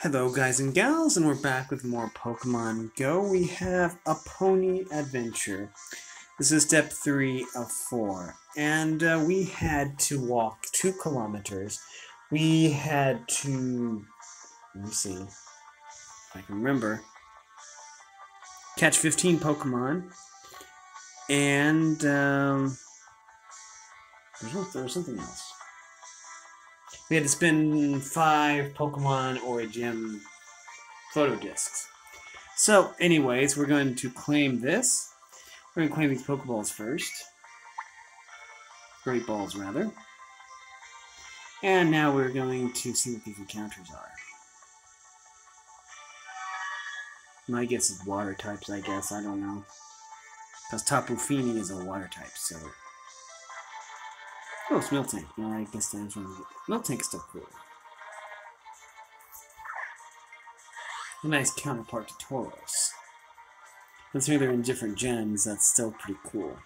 Hello guys and gals, and we're back with more Pokemon Go. We have a Poni adventure. This is step 3 of 4, and uh, we had to walk 2 kilometers. We had to, let me see I can remember, catch 15 Pokemon, and um, there's, something else. We had to spin five Pokemon or a gym photo discs. So, anyways, we're going to claim this. We're going to claim these Pokeballs first. Great balls, rather. And now we're going to see what these encounters are. My guess is water types, I guess. I don't know. Because Tapu Fini is a water type, so Oh, it's Miltank. Yeah, I guess that's one. Miltank's still cool. A nice counterpart to Tauros. Considering they're in different gens, that's still pretty cool.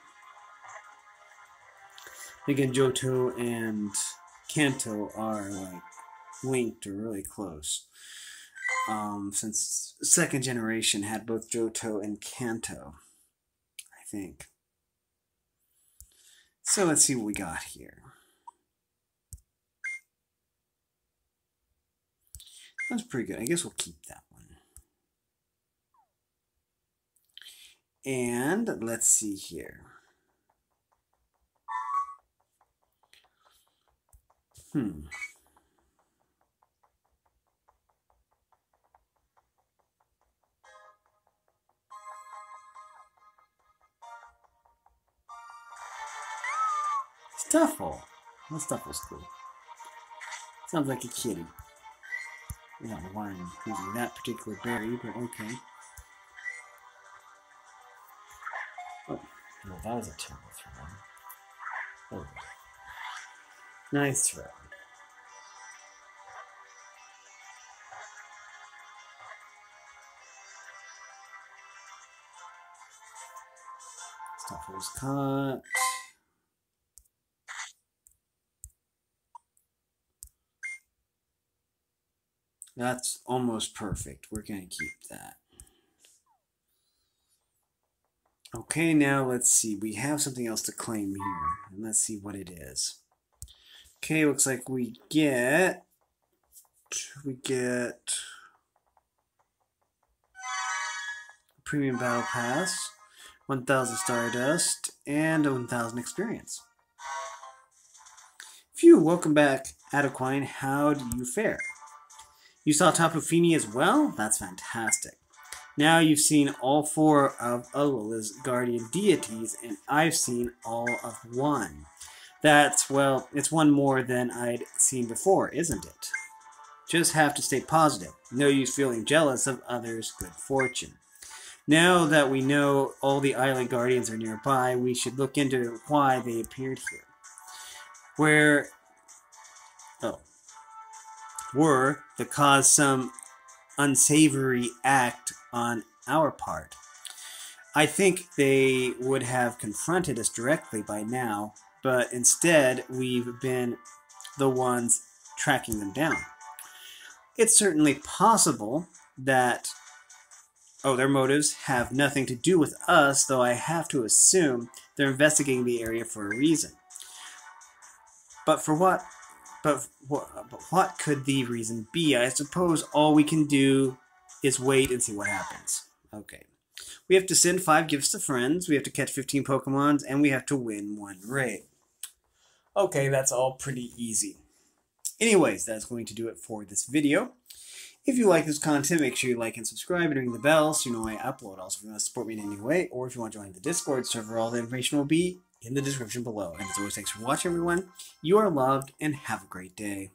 Again, Johto and Kanto are like linked or really close. Um, since second generation had both Johto and Kanto, I think. So let's see what we got here. That's pretty good. I guess we'll keep that one. And let's see here. Hmm. Stufful. Well, Stufful's cool. Sounds like a kitty. I don't know why I'm using that particular berry, but okay. Oh, that was a terrible throw. Oh. Nice throw. Stufful's caught. That's almost perfect. We're going to keep that. Okay, now let's see. We have something else to claim here. And let's see what it is. Okay, looks like we get... We get... Premium Battle Pass, 1000 Stardust, and 1000 Experience. Phew, welcome back, Adequine. How do you fare? You saw Tapu Fini as well? That's fantastic. Now you've seen all four of Alola's guardian deities, and I've seen all of one. That's, well, it's one more than I'd seen before, isn't it? Just have to stay positive. No use feeling jealous of others' good fortune. Now that we know all the island guardians are nearby, we should look into why they appeared here. Where oh, were to cause some unsavory act on our part. I think they would have confronted us directly by now, but instead we've been the ones tracking them down. It's certainly possible that, oh, their motives have nothing to do with us, though I have to assume they're investigating the area for a reason. But for what but what, but what could the reason be? I suppose all we can do is wait and see what happens. Okay. We have to send five gifts to friends, we have to catch 15 Pokemons, and we have to win one raid. Okay, that's all pretty easy. Anyways, that's going to do it for this video. If you like this content, make sure you like and subscribe and ring the bell so you know I upload. Also, if you want to support me in any way, or if you want to join the Discord server, all the information will be in the description below. And as always, thanks for watching, everyone. You are loved, and have a great day.